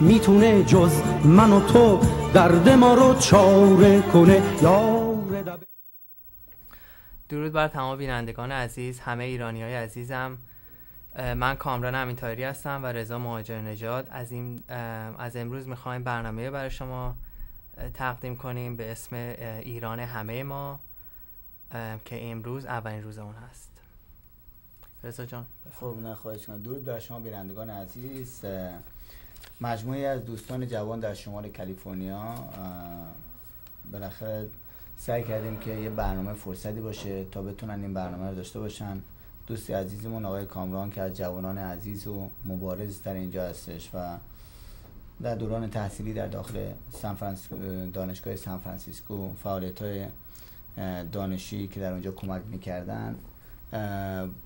می‌تونه جز من و تو درد ما رو چاره کنه. درود بر تمام بینندگان عزیز همه ایرانی های عزیزم من کامران امینتاری هستم و رضا مهاجر نجات از, این از امروز می‌خوایم برنامه برای شما تقدیم کنیم به اسم ایران همه ما که امروز اولین روز اون هست. رضا جان. خب نه خواهش کنم درود بر شما بینندگان عزیز. مجموعی از دوستان جوان در شمال کالیفرنیا بالاخره سعی کردیم که یه برنامه فرصتی باشه تا بتونن این برنامه رو داشته باشن. دوستی عزیزمون آقای کامران که از جوانان عزیز و مبارز در اینجا هستش و در دوران تحصیلی در داخل دانشگاه سان فرانسیسکو فعالیت های دانشی که در اونجا کمک می‌کردن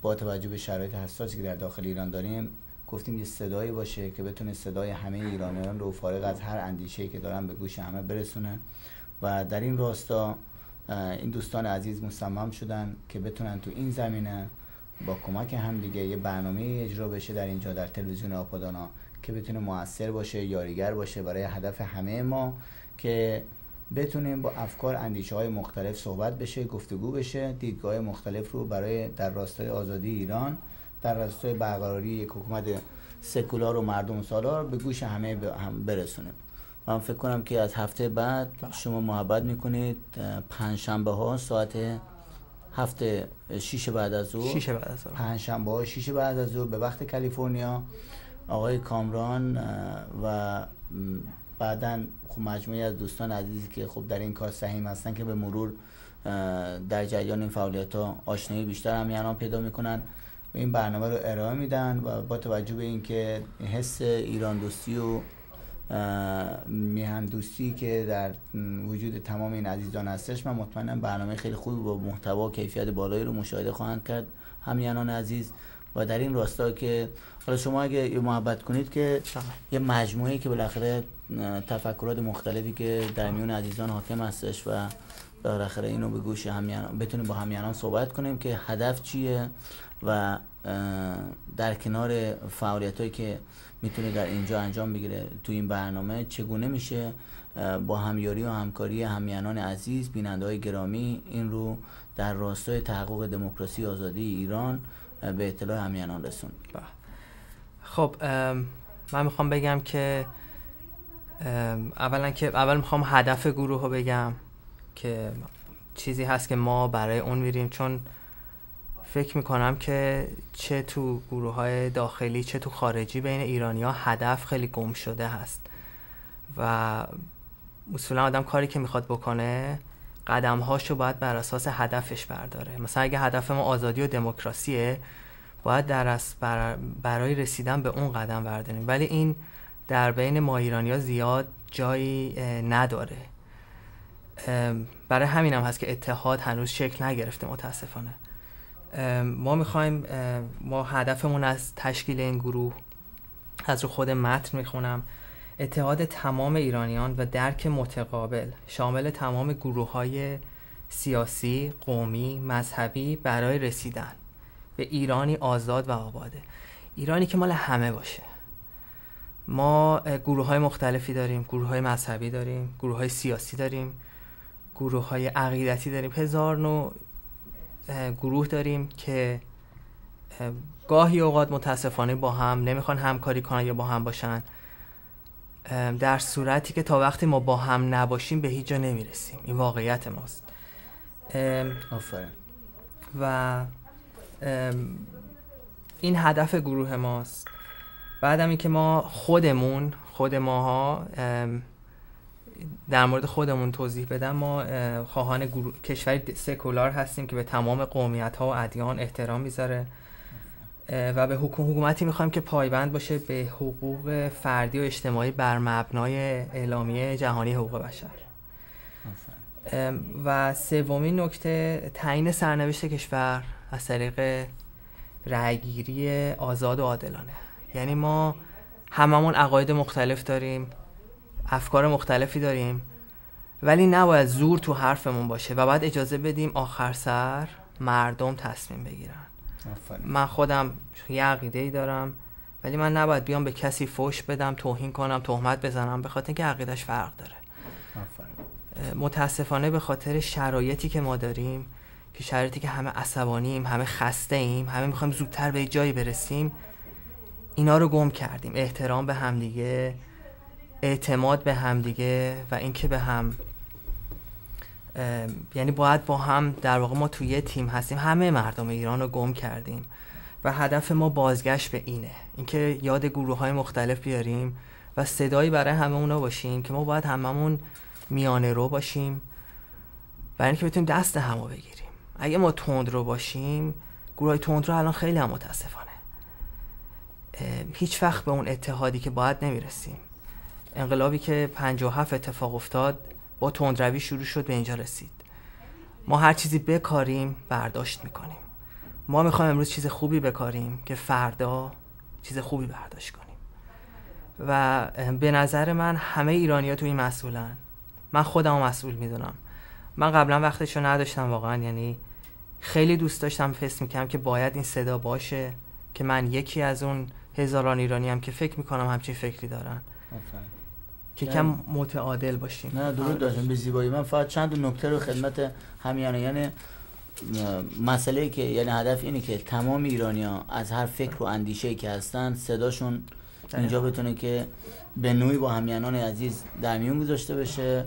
با توجه به شرایط حساسی که در داخل ایران داریم گفتیم یه صدایی باشه که بتونه صدای همه ایرانیان رو فارغ از هر اندیشه‌ای که دارن به گوش همه برسونه. و در این راستا این دوستان عزیز مصمم شدن که بتونن تو این زمینه با کمک هم دیگه یه برنامه اجرا بشه در اینجا در تلویزیون آپادانا که بتونه موثر باشه یاریگر باشه برای هدف همه ما که بتونیم با افکار اندیشه های مختلف صحبت بشه گفتگو بشه دیدگاه مختلف رو برای در راستای آزادی ایران در راستای برقراری یک حکومت سکولار و مردم سالار به گوش همه هم برسونیم من فکر کنم که از هفته بعد شما محبت می‌کنید پنج شنبه ها ساعت هفته شیش بعد از ظهر. شیش بعد از ظهر. پنج شنبه ها شیش بعد از ظهر به وقت کالیفرنیا. آقای کامران و بعدا خب مجموعی از دوستان عزیزی که خب در این کار سهیم هستن که به مرور در جریان این فعالیت ها آشنایی بیشتر هم پیدا می‌کنن. این برنامه رو ارائه میدن و با توجه به اینکه حس ایران دوستی و میهن دوستی که در وجود تمام این عزیزان هستش من مطمئنم برنامه خیلی خوبی با محتوا و کیفیت بالایی رو مشاهده خواهند کرد. همیانان عزیز و در این راستا که حالا شما اگه محبت کنید که یه مجموعه که بالاخره تفکرات مختلفی که در میون عزیزان حاکم هستش و بالاخره اینو به گوش همیانان بتونیم با همیانان صحبت کنیم که هدف چیه و در کنار فعالیت هایی که می‌تونه در اینجا انجام بگیره تو این برنامه چگونه میشه با همیاری و همکاری همیانان عزیز بیننده های گرامی این رو در راستای تحقق دموکراسی آزادی ایران به اطلاع همیانان رسون بله. خب من می‌خوام بگم که اولا که اول می‌خوام هدف گروه رو بگم که چیزی هست که ما برای اون میریم چون فکر می‌کنم که چه تو گروه های داخلی چه تو خارجی بین ایرانی ها هدف خیلی گم شده هست. و اصولا آدم کاری که می‌خواد بکنه قدم هاشو باید بر اساس هدفش برداره. مثلا اگه هدف ما آزادی و دموکراسیه باید در برای رسیدن به اون قدم برداریم. ولی این در بین ما ایرانی ها زیاد جایی نداره. برای همین هم هست که اتحاد هنوز شکل نگرفته متاسفانه. ما می‌خوایم ما هدفمون از تشکیل این گروه از رو خود متن می‌خونم اتحاد تمام ایرانیان و درک متقابل شامل تمام گروه های سیاسی، قومی، مذهبی برای رسیدن به ایرانی آزاد و آباده. ایرانی که مال همه باشه. ما گروه های مختلفی داریم گروه های مذهبی داریم گروه های سیاسی داریم گروه های عقیدتی داریم. هزار نوع گروه داریم که گاهی اوقات متاسفانه با هم نمی‌خوان همکاری کنن یا با هم باشن. در صورتی که تا وقتی ما با هم نباشیم به هیچ جا نمی‌رسیم. این واقعیت ماست. آفرین. و این هدف گروه ماست. بعدم اینکه ما خودمون خود ماها در مورد خودمون توضیح بدم. ما خواهان کشوری سکولار هستیم که به تمام قومیت ها و ادیان احترام می‌ذاره. و به حکوم حکومتی می‌خوایم که پایبند باشه به حقوق فردی و اجتماعی بر مبنای اعلامیه جهانی حقوق بشر. و سومین نکته تعیین سرنوشت کشور از طریق رأیگیری آزاد و عادلانه. یعنی ما هممون عقاید مختلف داریم. افکار مختلفی داریم. ولی نباید زور تو حرفمون باشه و باید اجازه بدیم آخر سر مردم تصمیم بگیرن. من خودم یه عقیده ای دارم ولی من نباید بیام به کسی فوش بدم توهین کنم تهمت بزنم به خاطر اینکه عقیدش فرق داره. متاسفانه به خاطر شرایطی که ما داریم که شرایطی که همه عصبانیم همه خسته ایم همه می‌خوایم زودتر به جایی برسیم اینا رو گم کردیم. احترام به همدیگه. اعتماد به همدیگه و اینکه به هم یعنی باید با هم در واقع ما توی تیم هستیم. همه مردم ایران رو گم کردیم و هدف ما بازگشت به اینه. اینکه یاد گروه های مختلف بیاریم و صدایی برای همه اونا باشیم که ما باید هممون میانه رو باشیم برای اینکه بتونیم دست همو بگیریم. اگه ما تند رو باشیم گروه های تند رو الان خیلی هم متاسفانه هیچ وقت به اون اتحادی که باید نمی‌رسیم. انقلابی که 57 اتفاق افتاد با تندروی شروع شد به اینجا رسید. ما هر چیزی بکاریم برداشت می‌کنیم. ما می‌خوایم امروز چیز خوبی بکاریم که فردا چیز خوبی برداشت کنیم. و به نظر من همه ایرانی ها تو این مسئولن. من خودم مسئول می‌دونم. من قبلا وقتشو نداشتم واقعا یعنی خیلی دوست داشتم فست می‌کنم که باید این صدا باشه که من یکی از اون هزاران ایرانی هم که فکر می‌کنم همچین فکری دارن. که کم متعادل باشیم. نه درود داشتم. به زیبایی من. فقط چند نکته رو خدمت همیانه یعنی مسئله که یعنی هدف اینه که تمام ایرانی ها از هر فکر و اندیشه که هستن صداشون اینجا بتونه که به نوعی با همیانان عزیز در میون گذاشته بشه.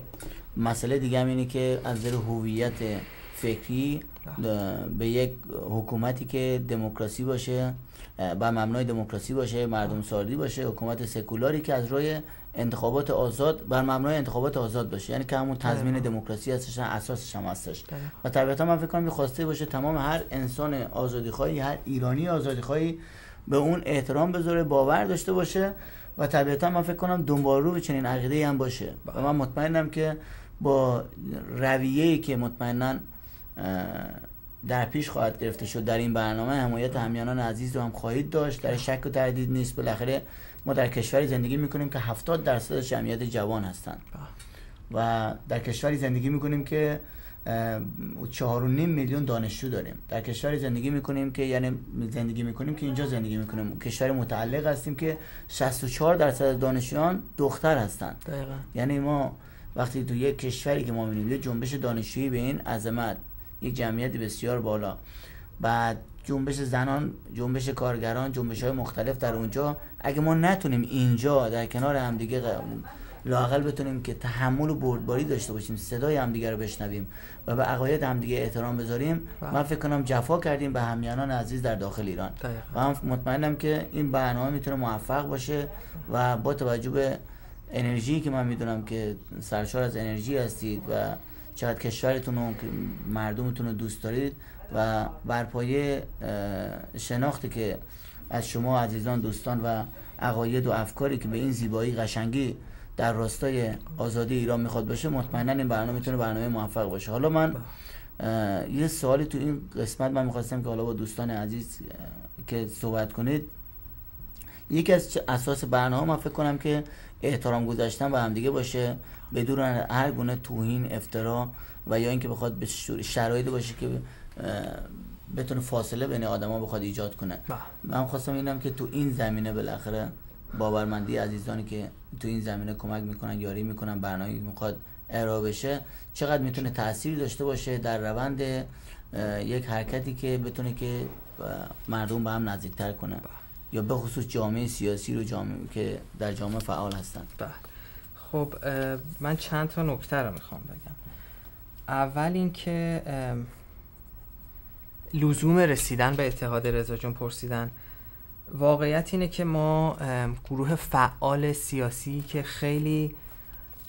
مسئله دیگه هم اینه که از نظر هویت فکری به یک حکومتی که دموکراسی باشه بر مبنای دموکراسی باشه مردم ساردی باشه حکومت سکولاری که از روی انتخابات آزاد بر مبنای انتخابات آزاد باشه. یعنی که همون تضمین دموکراسی هستش اساسش هم هستش. و طبیعتا من فکر کنم خواسته باشه تمام هر انسان آزادی خواهی هر ایرانی آزادی خواهی به اون احترام بذاره باور داشته باشه و طبیعتا من فکر کنم دنبال رو به چنین عقیده هم باشه. و من مطمئنم که با رویه‌ای که مطمئنا در پیش خواهد گرفته شد در این برنامه حمایت همیانان عزیز رو هم خواهید داشت. در شک و تردید نیست. بالاخره ما در کشوری زندگی می‌کنیم که 70 درصد جمعیت جوان هستند. و در کشوری زندگی می‌کنیم که چهار و نیم میلیون دانشجو داریم. در کشوری زندگی می‌کنیم که یعنی زندگی می‌کنیم که اینجا زندگی می‌کنیم. کشور متعلق هستیم که 64 درصد دانشجویان دختر هستند. یعنی ما وقتی تو یک کشوری که ما می‌بینیم یه جنبش دانشجویی به این عظمت یک جمعیت بسیار بالا. بعد جنبش زنان جنبش کارگران جنبش های مختلف در اونجا. اگه ما نتونیم اینجا در کنار همدیگه لاقل بتونیم که تحمل و بردباری داشته باشیم صدای همدیگه رو بشنویم و به عقاید همدیگه احترام بذاریم بله. من فکر کنم جفا کردیم به همیانان عزیز در داخل ایران. و من مطمئنم که این برنامه می‌تونه موفق باشه و با توجه به انرژی که من می‌دونم که سرشار از انرژی هستید و چقدر کشورتون و مردمتون رو دوست دارید و برپایه شناختی که از شما عزیزان دوستان و عقاید و افکاری که به این زیبایی قشنگی در راستای آزادی ایران می‌خواد باشه مطمئنا این برنامه می‌تونه برنامه موفق باشه. حالا من یه سوالی تو این قسمت من می‌خواستم که حالا با دوستان عزیز که صحبت کنید. یکی از اساس برنامه من فکر کنم که احترام گذاشتن به همدیگه باشه بدون هر گونه توهین افترا و یا اینکه بخواد به شرایطی باشه که بتونه فاصله بین آدما بخواد ایجاد کنه. بله. من خواستم اینم که تو این زمینه بالاخره باورمندی عزیزانی که تو این زمینه کمک می‌کنن یاری می‌کنن برنامه می‌خواد ارائه بشه چقدر می‌تونه تاثیر داشته باشه در روند یک حرکتی که بتونه که مردم به هم نزدیکتر کنه. بله. یا به خصوص جامعه سیاسی رو جامعه که در جامعه فعال هستند بله. خب من چند تا نکته رو می‌خوام بگم. اول اینکه لزوم رسیدن به اتحاد رضا جون پرسیدن. واقعیت اینه که ما گروه فعال سیاسی که خیلی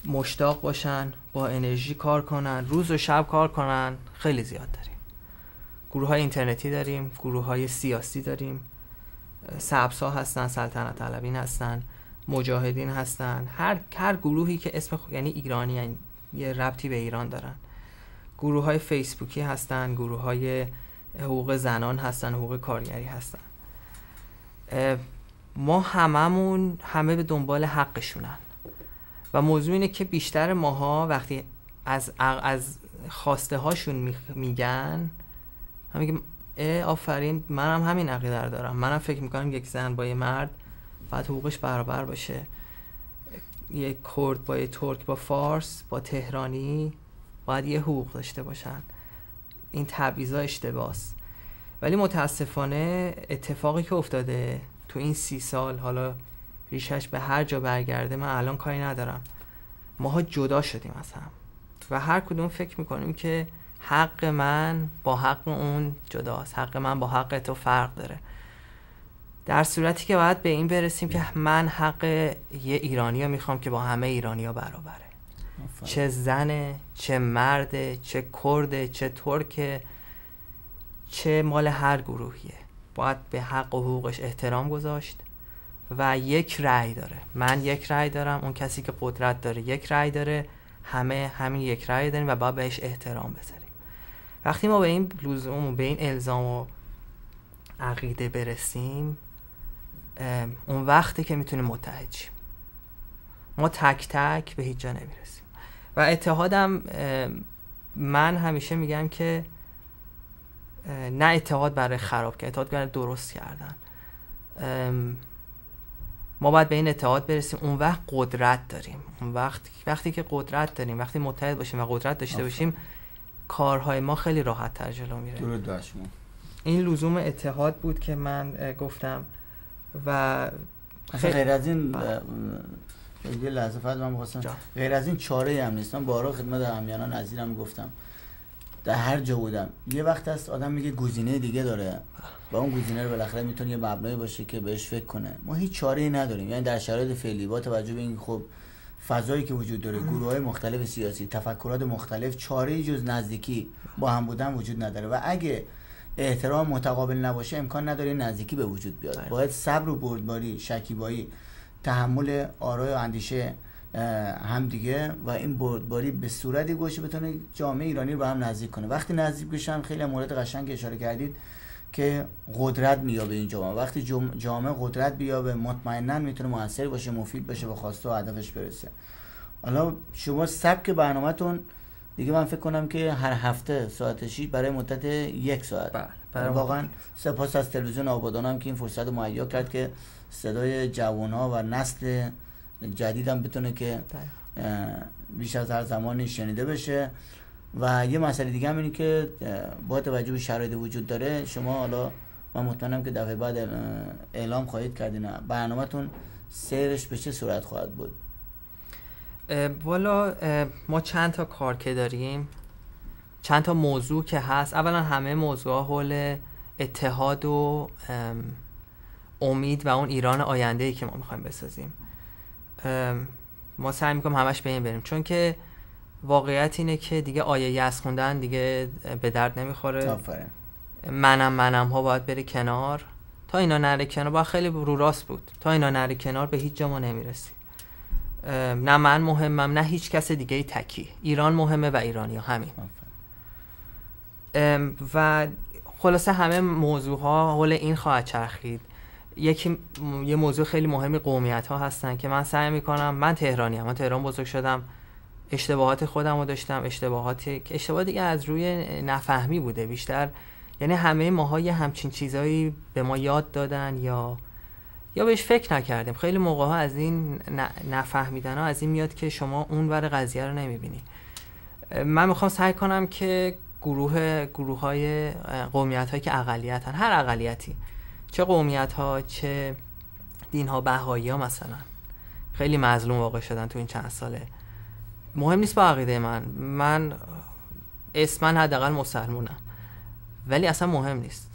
مشتاق باشن با انرژی کار کنن روز و شب کار کنن خیلی زیاد داریم. گروه های اینترنتی داریم گروه های سیاسی داریم. سبس ها هستن سلطنت طلبین هستن مجاهدین هستن. هر هر گروهی که اسم یعنی ایرانی هن. یه ربطی به ایران دارن. گروه های فیسبوکی هستن گروه های حقوق زنان هستن حقوق کارگری هستن. ما هممون همه به دنبال حقشونن. و موضوع اینه که بیشتر ماها وقتی از از خواسته هاشون میگن هم میگم آفرین منم همین عقیده دارم. منم فکر می‌کنم یک زن با یه مرد باید حقوقش برابر باشه. یه کرد با یه ترک با فارس با تهرانی باید یه حقوق داشته باشن. این تبعیضا اشتباس. ولی متاسفانه اتفاقی که افتاده تو این سی سال حالا ریشش به هر جا برگرده من الان کاری ندارم. ماها جدا شدیم از هم. و هر کدوم فکر می‌کنیم که حق من با حق اون جداست. حق من با حق تو فرق داره. در صورتی که باید به این برسیم که من حق یه ایرانی ها می‌خوام که با همه ایرانی ها برابره چه زنه چه مرده چه کرده چه ترکه چه مال هر گروهیه. باید به حق و حقوقش احترام گذاشت و یک رأی داره. من یک رأی دارم اون کسی که قدرت داره یک رأی داره. همه همین یک رأی داریم و باید بهش احترام بذاریم. وقتی ما به این لزوم و به این الزام و عقیده برسیم اون وقتی که می‌تونیم متحد شیم. ما تک تک به هیچ جا نمی‌رسیم. و اتحادم من همیشه میگم که نه اتحاد برای خراب که اتحاد برای درست کردن. ما باید به این اتحاد برسیم. اون وقت قدرت داریم. اون وقت وقتی که قدرت داریم وقتی متحد باشیم و قدرت داشته باشیم کارهای ما خیلی راحت تر جلو میره. این لزوم اتحاد بود که من گفتم و غیر از این بله. یه لحظه فقط من غیر از این چاره هم نیست من بارا خدمت همیانان عزیزم گفتم. در هر جا بودم. یه وقت هست آدم میگه گزینه دیگه داره. و اون گزینه رو بالاخره می‌تونه یه مبنایی باشه که بهش فکر کنه. ما هیچ چاره ای نداریم. یعنی در شرایط فعلی با توجه به این خب فضایی که وجود داره گروه های مختلف سیاسی تفکرات مختلف چاره ای جز نزدیکی با هم بودن وجود نداره. و اگه احترام متقابل نباشه امکان نداره نزدیکی به وجود بیاد. بله. باید صبر و بردباری شکیبایی تحمل آرای و اندیشه همدیگه و این بردباری به صورتی گوشه بتونه جامعه ایرانی رو به هم نزدیک کنه. وقتی نزدیک بشن خیلی مورد قشنگ اشاره کردید که قدرت میابه این جامعه. وقتی جامعه قدرت بیابه مطمئنا می‌تونه موثر باشه مفید باشه به خواسته و هدفش برسه. حالا شما سبک برنامهتون دیگه من فکر کنم که هر هفته ساعت 6 برای مدت یک ساعت. بله. واقعا سپاس از تلویزیون آبادان که این فرصت مهیا کرد که صدای جوان ها و نسل جدیدم بتونه که بله. بیش از هر زمانی شنیده بشه. و یه مسئله دیگه هم اینه که با توجه به شرایط وجود داره شما حالا من مطمئنم که دفعه بعد اعلام خواهید کردین برنامهتون سیرش به چه صورت خواهد بود؟ والا ما چند تا کار که داریم؟ چند تا موضوع که هست. اولا همه موضوع ها حول اتحاد و امید و اون ایران آینده ای که ما می‌خوایم بسازیم. ما سعی می‌کنیم همش به این بریم. چون که واقعیت اینه که دیگه آیه یس خوندن دیگه به درد نمی‌خوره. منم منم ها باید بره کنار. تا اینا نره کنار با خیلی رو راست بود. تا اینا نره کنار به هیچ جا ما نمی‌رسیم. نه من مهمم نه هیچ کس دیگه ای تکی. ایران مهمه و ایرانی همین. و خلاصه همه موضوع ها حول این خواهد چرخید. یکی یه موضوع خیلی مهمی قومیت ها هستن که من سعی می‌کنم من تهرانی هم. من تهران بزرگ شدم اشتباهات خودم رو داشتم اشتباهاتی که اشتباه دیگه از روی نفهمی بوده بیشتر. یعنی همه ماها یه همچین چیزایی به ما یاد دادن یا یا بهش فکر نکردیم. خیلی موقع ها از این نفهمیدن ها از این میاد که شما اون ور قضیه رو نمی‌بینی. من می‌خوام سعی کنم که گروه گروه های قومیت هایی که اقلیت هن. هر اقلیتی. چه قومیت ها چه دین ها بهایی ها مثلا. خیلی مظلوم واقع شدن تو این چند ساله. مهم نیست با عقیده من. من اسمن حداقل مسلمونم. ولی اصلا مهم نیست.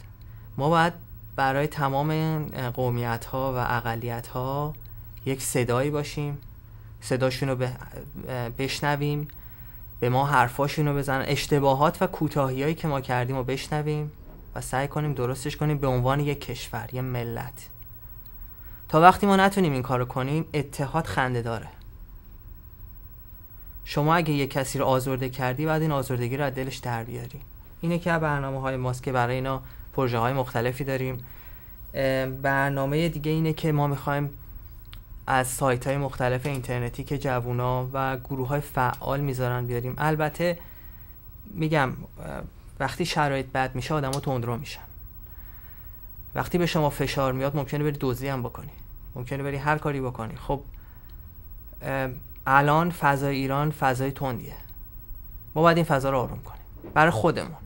ما باید برای تمام قومیت ها و اقلیت ها یک صدایی باشیم. صداشون رو بشنویم. به ما حرفاشون رو بزنن. اشتباهات و کوتاهی هایی که ما کردیم رو بشنویم و سعی کنیم درستش کنیم به عنوان یک کشور یه ملت. تا وقتی ما نتونیم این کارو کنیم اتحاد خنده داره. شما اگه یه کسی رو آزرده کردی بعد این آزردگی رو از دلش در بیاری. اینه که برنامه های ماست که برای اینا پروژه های مختلفی داریم. برنامه دیگه اینه که ما می‌خوایم از سایت های مختلف اینترنتی که جوونا و گروه های فعال می‌ذارن بیاریم. البته میگم وقتی شرایط بد میشه ها تندرو میشن. وقتی به شما فشار میاد ممکنه بری دوزی هم بکنی. ممکنه بری هر کاری بکنی. خب الان فضای ایران فضای تندیه. ما باید این فضا رو آروم کنیم. برای خودمون.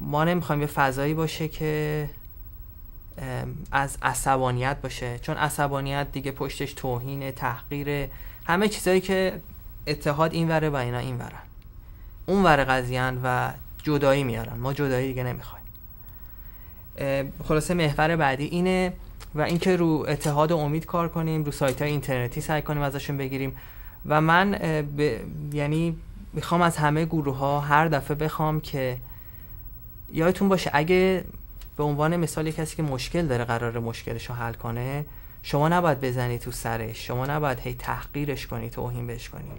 ما نمی‌خوایم یه فضایی باشه که از عصبانیت باشه. چون عصبانیت دیگه پشتش توهین تحقیر همه چیزایی که اتحاد این وره و اینا این ورن اون ور قضیان و جدایی میارن. ما جدایی دیگه نمی‌خوایم. خلاصه محور بعدی اینه و اینکه رو اتحاد و امید کار کنیم رو سایت های اینترنتی سعی کنیم ازشون بگیریم. و من یعنی می‌خوام از همه گروه ها هر دفعه بخوام که یادتون باشه اگه به عنوان مثال کسی که مشکل داره قرار مشکلش رو حل کنه شما نباید بزنی تو سرش. شما نباید هی تحقیرش کنی توهین بهش کنی.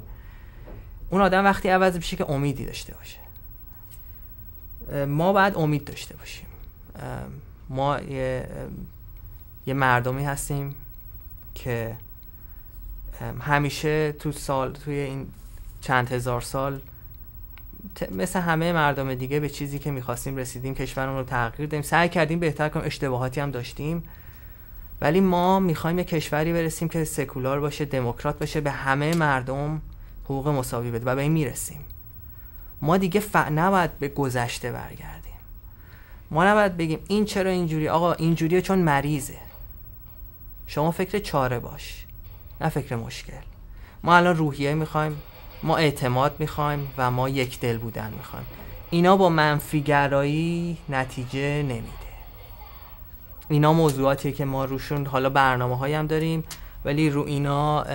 اون آدم وقتی عوض میشه که امیدی داشته باشه. ما باید امید داشته باشیم. ما یه, یه مردمی هستیم که همیشه تو سال توی این چند هزار سال مثل همه مردم دیگه به چیزی که می‌خواستیم رسیدیم کشورمون رو تغییر دادیم. سعی کردیم بهتر کنیم. اشتباهاتی هم داشتیم. ولی ما می‌خوایم یه کشوری برسیم که سکولار باشه دموکرات باشه به همه مردم حقوق مساوی بده و به این می‌رسیم. ما دیگه ف... نباید به گذشته برگردیم. ما نباید بگیم این چرا اینجوری؟ آقا اینجوریه چون مریضه. شما فکر چاره باش نه فکر مشکل. ما الان روحیه می‌خوایم. ما اعتماد می‌خوایم و ما یک دل بودن می‌خوایم. اینا با منفیگرایی نتیجه نمیده. اینا موضوعاتیه که ما روشون حالا برنامه هم داریم ولی رو اینا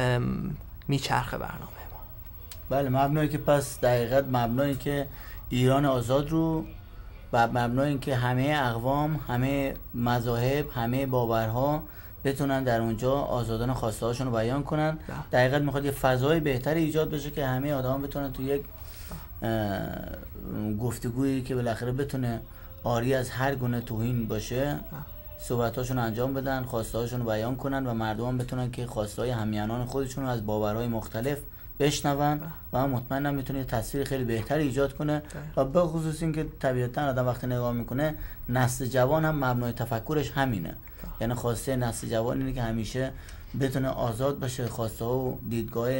میچرخه برنامه ما. بله مبنایی که پس دقیقت مبنایی که ایران آزاد رو و مبنای که همه اقوام همه مذاهب همه باورها بتونن در اونجا آزادان خواسته هاشون رو بیان کنن. بله. دقیقا می‌خواد یه فضای بهتری ایجاد بشه که همه آدم بتونن تو یک گفتگویی که بالاخره بتونه آری از هر گونه توهین باشه بله. صحبتاشون انجام بدن خواسته هاشون رو بیان کنن و مردم بتونن که خواسته های همیانان خودشون رو از باورهای مختلف بشنون. و هم مطمئنم می‌تونه تصویر خیلی بهتری ایجاد کنه. و به خصوص اینکه طبیعتا آدم وقتی نگاه می‌کنه نسل جوان هم مبنای تفکرش همینه. یعنی خواسته نسل جوان اینه که همیشه بتونه آزاد باشه خواسته ها و دیدگاه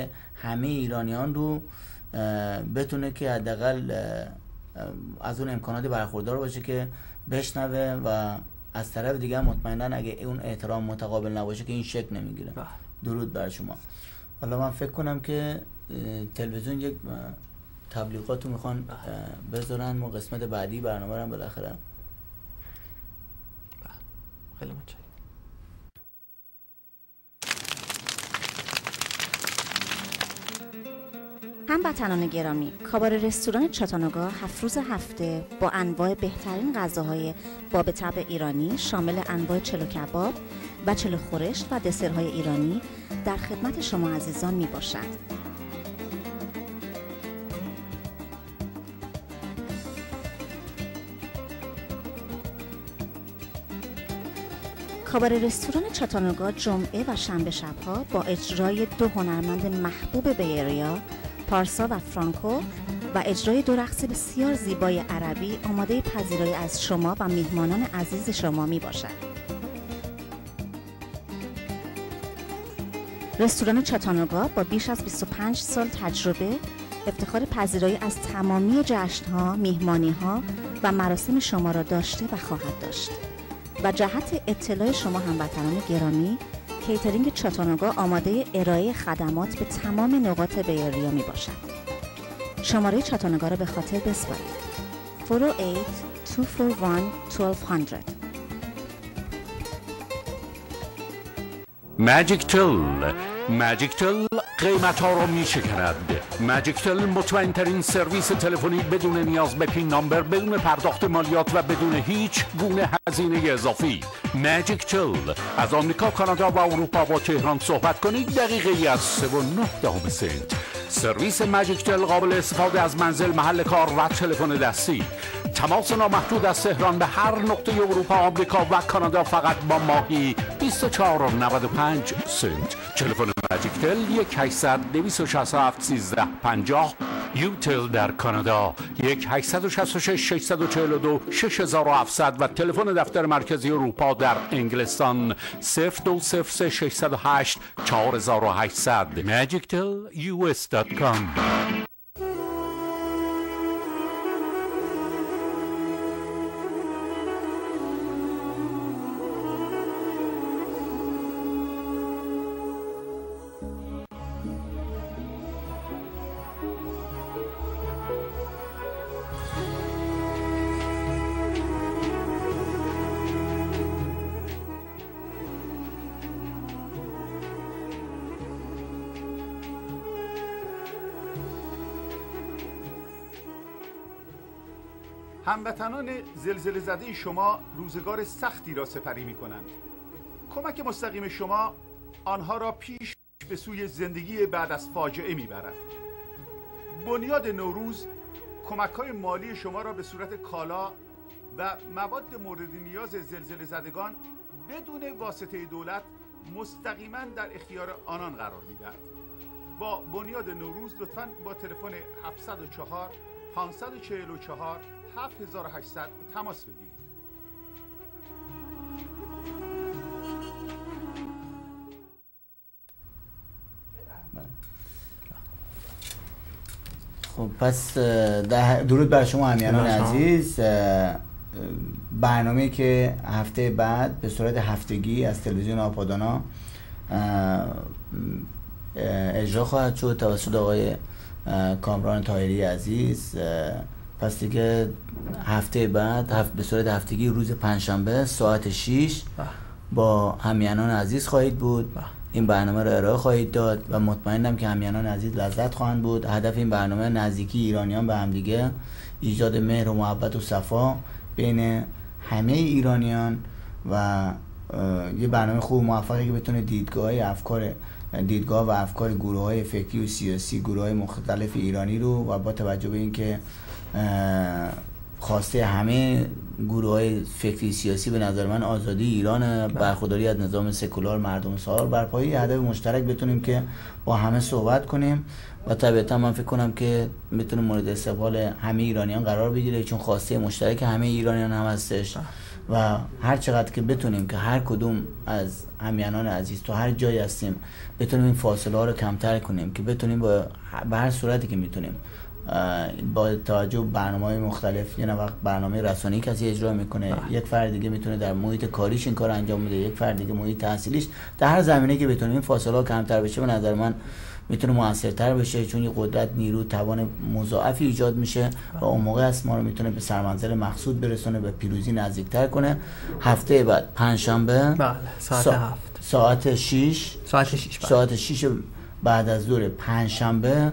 همه ایرانیان رو بتونه که حداقل از اون امکانات برخوردار باشه که بشنوه و از طرف دیگه مطمئنا اگه اون احترام متقابل نباشه که این شک نمی‌گیره بله. درود بر شما حالا من فکر کنم که تلویزیون یک تبلیغات رو می‌خوان بله. بذارن ما قسمت بعدی برنامه رو بالاخره. خیلی متشکرم هموطنان گرامی کابار رستوران چاتانوگا هفت روز هفته با انواع بهترین غذاهای باب طبع ایرانی شامل انواع چلو کباب و چلو خورشت و دسرهای ایرانی در خدمت شما عزیزان می باشد. کابار رستوران چاتانوگا جمعه و شنبه شبها با اجرای دو هنرمند محبوب بیریا پارسا و فرانکو و اجرای دو رقص بسیار زیبای عربی آماده پذیرایی از شما و میهمانان عزیز شما می باشد. رستوران چاتانوگا با بیش از 25 سال تجربه افتخار پذیرایی از تمامی جشنها، میهمانیها و مراسم شما را داشته و خواهد داشت. و جهت اطلاع شما هموطنان گرامی کیترینگ چاتانوگا آماده ارائه خدمات به تمام نقاط بیریا می باشد. شماره چاتانوگا را به خاطر بسپارید. 408 241 1200 ماجیک تل ماجیک تل قیمت ها رو می شکند ماجیک تل مطمئن ترین سرویس تلفنی بدون نیاز به پین نامبر بدون پرداخت مالیات و بدون هیچ گونه هزینه اضافی. ماجیک تل از آمریکا کانادا و اروپا با تهران صحبت کنید. دقیقه ای از 3 و 9 دهم سنت. سرویس ماجیک تل قابل استفاده از منزل محل کار و تلفن دستی. تماس نامحدود از تهران به هر نقطه اروپا آمریکا و کانادا فقط با ماهی 24.95 سنت. تلفن ماجیک تل 1 800 267 13 50 یوتل در کانادا یک 866 642 6700 و تلفن دفتر مرکزی اروپا در انگلستان 0203 608 4800 magictelus.com هموطنان زلزله زده شما روزگار سختی را سپری می کنند کمک مستقیم شما آنها را پیش به سوی زندگی بعد از فاجعه می برد بنیاد نوروز کمک های مالی شما را به صورت کالا و مواد مورد نیاز زلزله زدگان بدون واسطه دولت مستقیما در اختیار آنان قرار می‌دهد. با بنیاد نوروز لطفا با تلفن 704 544 7800 تماس بگیرید. خب پس درود بر شما همیانان عزیز. برنامه که هفته بعد به صورت هفتگی از تلویزیون آپادانا اجرا خواهد شد توسط آقای کامران تایری عزیز. پس دیگه هفته بعد هفت به صورت هفتگی روز پنجشنبه ساعت 6 بله. با همیانان عزیز خواهید بود. این برنامه رو ارائه خواهید داد و مطمئنم که همیانان عزیز لذت خواهند بود هدف این برنامه نزدیکی ایرانیان به همدیگه ایجاد مهر و محبت و صفا بین همه ایرانیان و یه برنامه خوب موفقی که بتونه دیدگاه افکار دیدگاه و افکار گروه های فکری و سیاسی گروه های مختلف ایرانی رو و با توجه به اینکه خواسته همه گروه های فکری سیاسی به نظر من آزادی ایران برخوداری از نظام سکولار مردم سال برپایی هدف مشترک بتونیم که با همه صحبت کنیم. و طبیعتا من فکر کنم که می‌تونه مورد استقبال همه ایرانیان قرار بگیره چون خواسته مشترک همه ایرانیان هم هستش. و هر چقدر که بتونیم که هر کدوم از همیانان عزیز تو هر جایی هستیم بتونیم این فاصله ها رو کمتر کنیم که بتونیم با به هر صورتی که می‌تونیم با توجه برنامه های مختلف یه وقت برنامه رسانی کسی اجرا می‌کنه. بله. یک فرد دیگه می‌تونه در محیط کاریش این کار انجام میده یک فرد دیگه محیط تحصیلیش در هر زمینه که بتونیم این فاصله ها کمتر بشه به نظر من می‌تونه موثرتر بشه چون یه قدرت نیرو توان مضاعفی ایجاد میشه و اون موقع است ما رو می‌تونه به سرمنزل مقصود برسونه به پیروزی نزدیکتر کنه. هفته بعد پنجشنبه بله ساعت سا... هفت. ساعت 6 ساعت 6 بله. ساعت 6 بعد از ظهر پنجشنبه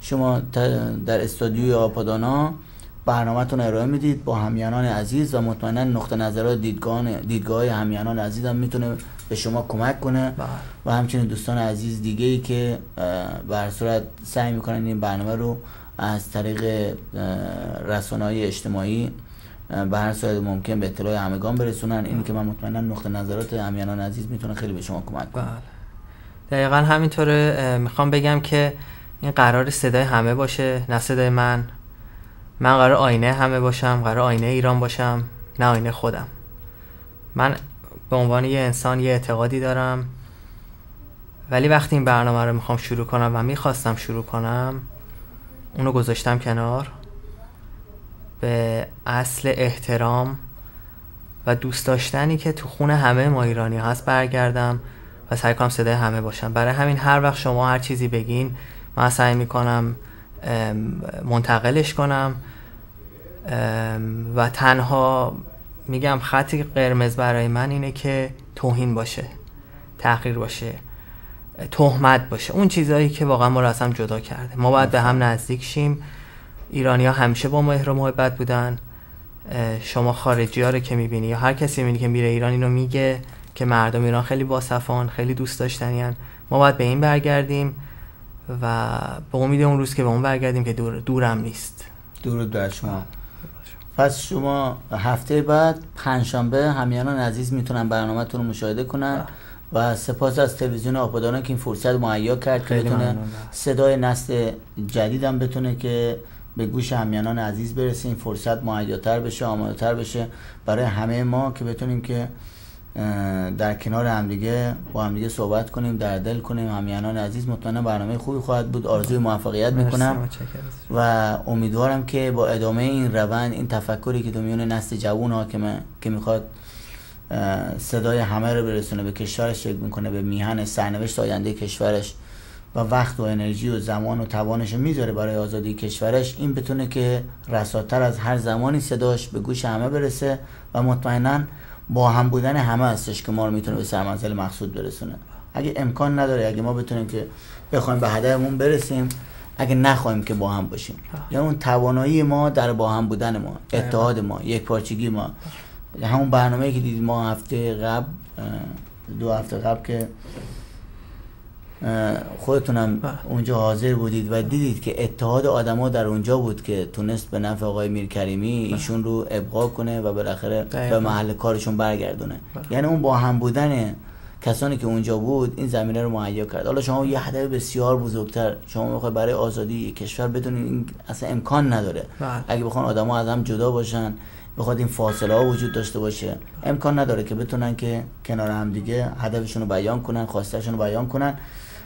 شما در استادیوی آپادانا برنامهتون ارائه می‌دید با همیانان عزیز و مطمئنا نقطه نظرات دیدگاه دیدگاه همیانان عزیز هم می‌تونه به شما کمک کنه بله. و همچنین دوستان عزیز دیگه ای که به صورت سعی می‌کنن این برنامه رو از طریق رسانه های اجتماعی به هر صورت ممکن به اطلاع همگان برسونن این که من مطمئنا نقطه نظرات همیانان عزیز می‌تونه خیلی به شما کمک کنه بله. دقیقا همینطوره می‌خوام بگم که این قرار صدای همه باشه نه صدای من. من قرار آینه همه باشم قرار آینه ایران باشم نه آینه خودم. من به عنوان یه انسان یه اعتقادی دارم. ولی وقتی این برنامه رو می‌خوام شروع کنم و می‌خواستم شروع کنم اونو گذاشتم کنار. به اصل احترام و دوست داشتنی که تو خون همه ما ایرانی هست برگردم و سعی کنم صدای همه باشم. برای همین هر وقت شما هر چیزی بگین من سعی می‌کنم منتقلش کنم. و تنها میگم خطی قرمز برای من اینه که توهین باشه تحقیر باشه تهمت باشه. اون چیزهایی که واقعا ما رو از هم جدا کرده. ما باید به هم نزدیک شیم. ایرانی ها همیشه با مهر و محبت بودن. شما خارجی ها رو که می‌بینی یا هر کسی می‌بینی که میره ایران اینو میگه که مردم ایران خیلی باصفان خیلی دوست داشتنیان. ما باید به این برگردیم. و به امید اون روز که به اون برگردیم که دور دورم نیست. درود بر شما. پس شما هفته بعد پنجشنبه همیانان عزیز می‌تونن برنامهتون رو مشاهده کنن و سپاس از تلویزیون آپادانا که این فرصت مهیا کرد که بتونه. صدای نسل جدیدم بتونه که به گوش همیانان عزیز برسه. این فرصت مهیاتر بشه آماده‌تر بشه برای همه ما که بتونیم که در کنار همدیگه با همدیگه صحبت کنیم در دل کنیم همیانان عزیز مطمئنا برنامه خوبی خواهد بود آرزوی موفقیت می‌کنم. و امیدوارم که با ادامه این روند این تفکری که تو میون نسل جوون حاکمه که می‌خواد صدای همه رو برسونه به کشورش فکر می‌کنه به میهن سرنوشت آینده کشورش و وقت و انرژی و زمان و توانش رو می‌ذاره برای آزادی کشورش این بتونه که رساتر از هر زمانی صداش به گوش همه برسه و مطمئنا با هم بودن همه هستش که ما رو می‌تونه به سرمنزل مقصود برسونه. اگه امکان نداره اگه ما بتونیم که بخوایم به هدفمون برسیم اگه نخواهیم که با هم باشیم. یعنی اون توانایی ما در با هم بودن ما اتحاد ما یک پارچگی ما. همون برنامه که دیدید ما هفته قبل دو هفته قبل که خودتونم بله. اونجا حاضر بودید و دیدید که اتحاد آدما در اونجا بود که تونست به نفع آقای میرکریمی ایشون رو ابقا کنه و بالاخره به. محل کارشون برگردونه بله. یعنی اون با هم بودن کسانی که اونجا بود این زمینه رو مهیا کرد حالا شما یه هدف بسیار بزرگتر شما می‌خواید برای آزادی کشور بدونید این اصلا امکان نداره بله. اگه بخوان آدما از هم جدا باشن بخواد این فاصله ها وجود داشته باشه. امکان نداره که بتونن که کنار هم دیگه هدفشون رو بیان کنن خواستشون رو بیان کنن.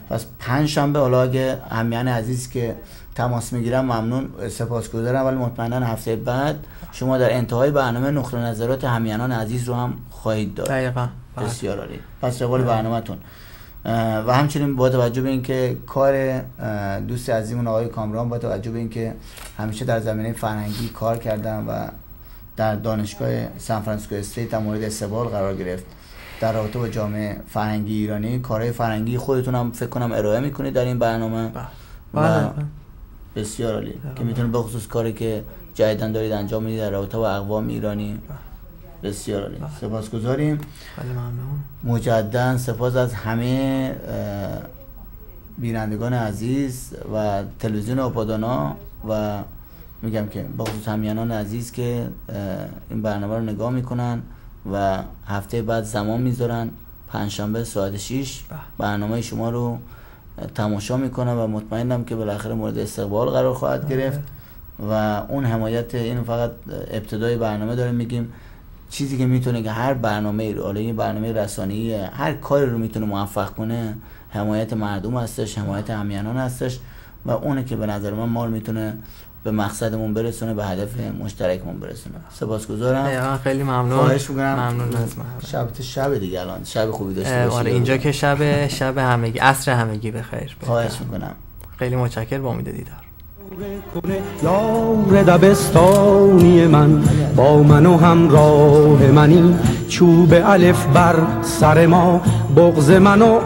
پس پنج شنبه حالا اگه همیان عزیز که تماس می‌گیرم ممنون سپاسگزارم. ولی مطمئنا هفته بعد شما در انتهای برنامه نقطه نظرات همیانان عزیز رو هم خواهید داد. دقیقا. بله. بسیار عالی. پس روال برنامهتون. اه، و همچنین با توجه به اینکه کار دوست عزیزمون آقای کامران با توجه به اینکه همیشه در زمینه فرهنگی کار کردن و در دانشگاه سان فرانسیسکو استیت هم مورد استقبال قرار گرفت. در رابطه با جامعه فرهنگی ایرانی کارهای فرهنگی خودتون هم فکر کنم ارائه می‌کنید در این برنامه. بله. و بله. بسیار عالی. که می‌تونه به خصوص کاری که جدیداً دارید انجام می‌دید در رابطه با اقوام ایرانی. بسیار عالی. خیلی ممنون. مجددا سپاس از همه بینندگان عزیز و تلویزیون آپادانا و میگم که با خصوص همیانان عزیز که این برنامه رو نگاه می‌کنن و هفته بعد زمان می‌ذارن پنجشنبه ساعت 6 بله. برنامه شما رو تماشا می‌کنن و مطمئنم که بالاخره مورد استقبال قرار خواهد گرفت و اون حمایت این فقط ابتدای برنامه داریم میگیم چیزی که می‌تونه که هر برنامه رو حالا برنامه رسانه‌ای هر کاری رو می‌تونه موفق کنه حمایت مردم هستش حمایت همیانان هستش و اونه که به نظر من ما رو می‌تونه به مقصدمون برسونه به هدف مشترکمون برسونه. سپاسگزارم. خیلی ممنون. خواهش می‌کنم. ممنون از شب شب دیگه الان. شب خوبی داشته اه، باشی آره اینجا که شب شب همگی عصر همگی بخیر خواهش می‌کنم. خیلی متشکر با امید دیدار. یار دبستانی من با من و همراه منی. چوب الف بر سر ما بغز من و